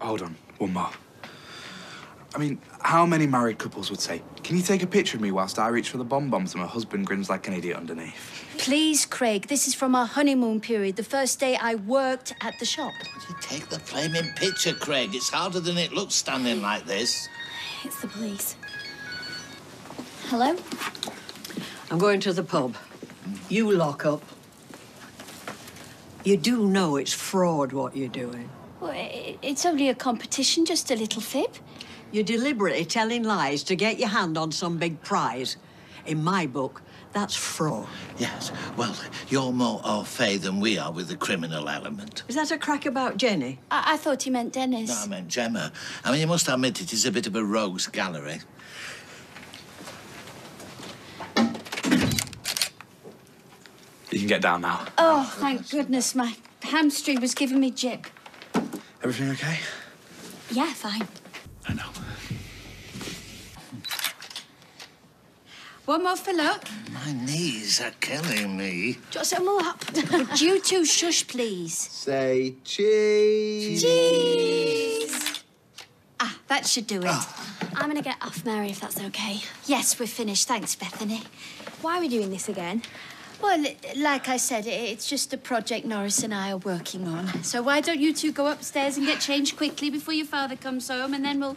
Hold on, one more. I mean, how many married couples would say, Can you take a picture of me whilst I reach for the bonbons and my husband grins like an idiot underneath? Please, Craig, this is from our honeymoon period, the first day I worked at the shop. You take the flaming picture, Craig. It's harder than it looks standing like this. It's the police. Hello? I'm going to the pub. You lock up. You do know it's fraud what you're doing. Well, it's only a competition, just a little fib. You're deliberately telling lies to get your hand on some big prize. In my book, that's fraud. Yes. Well, you're more au fait than we are with the criminal element. Is that a crack about Jenny? I, I thought he meant Dennis. No, I meant Gemma. I mean, you must admit it is a bit of a rogues gallery. You can get down now. Oh, thank goodness, my hamstring was giving me jip. Everything okay? Yeah, fine. I know. One more fill up. My knees are killing me. Do you want some more up? Would you two shush, please? Say cheese. Cheese! Ah, that should do it. I'm gonna get off, Mary, if that's okay. Yes, we're finished. Thanks, Bethany. Why are we doing this again? Well, like I said, it's just a project Norris and I are working on. So why don't you two go upstairs and get changed quickly before your father comes home, and then we'll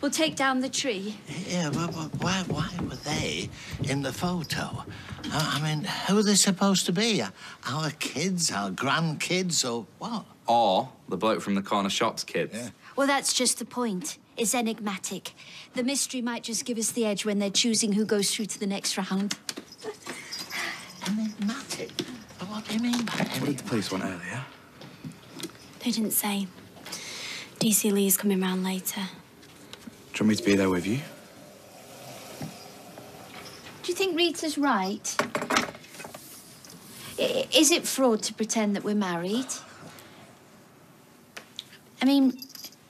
we'll take down the tree. Yeah, well, well, why, why were they in the photo? I I mean, who are they supposed to be? Our kids, our grandkids, or what? Or the bloke from the corner shop's kids. Yeah. Well, that's just the point. It's enigmatic. The mystery might just give us the edge when they're choosing who goes through to the next round. Enigmatic? What do you mean by What did the police want earlier? They didn't say. DC Lee is coming round later. Do you want me to be there with you? Do you think Rita's right? I- Is it fraud to pretend that we're married? I mean,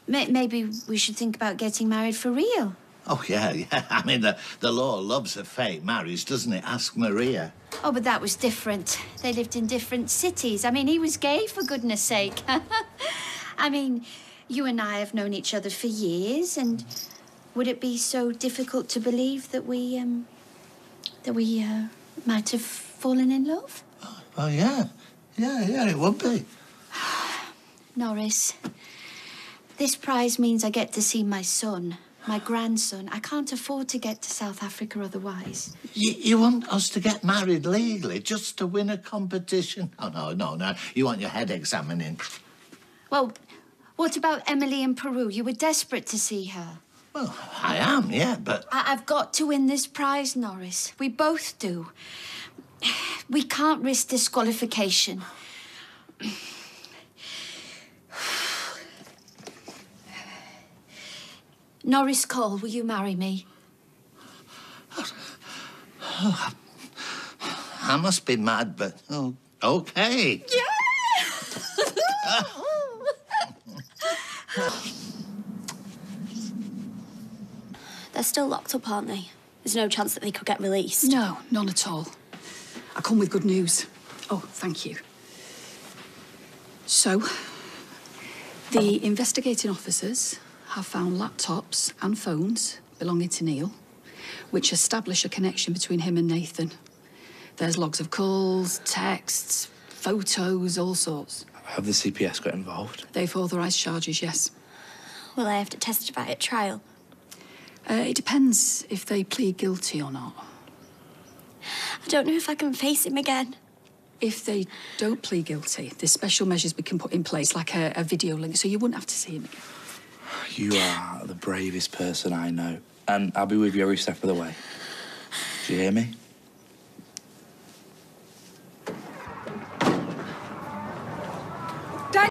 may- maybe we should think about getting married for real. Oh, yeah, yeah. I mean, the, the law loves a fake marriage, doesn't it? Ask Maria. Oh, but that was different. They lived in different cities. I mean, he was gay, for goodness sake. I mean, you and I have known each other for years, and would it be so difficult to believe that we, um, that we, uh, might have fallen in love? Oh, yeah. Yeah, yeah, it would be. Norris, this prize means I get to see my son, my grandson. I can't afford to get to South Africa otherwise. You, you want us to get married legally just to win a competition? Oh, no, no, no. You want your head examining. Well, what about Emily in Peru? You were desperate to see her. Well, I am, yeah, but I- I've got to win this prize, Norris. We both do. We can't risk disqualification. Norris Cole, will you marry me? I must be mad, but oh, okay. Yeah! They're still locked up, aren't they? There's no chance that they could get released. No, none at all. I come with good news. Oh, thank you. So, the investigating officers have found laptops and phones belonging to Neil, which establish a connection between him and Nathan. There's logs of calls, texts, photos, all sorts. Have the CPS got involved? They've authorised charges, yes. Will I have to testify at trial? Uh, it depends if they plead guilty or not. I don't know if I can face him again. If they don't plead guilty, there's special measures we can put in place, like a, a video link, so you wouldn't have to see him again. You are the bravest person I know. And I'll be with you every step of the way. Do you hear me?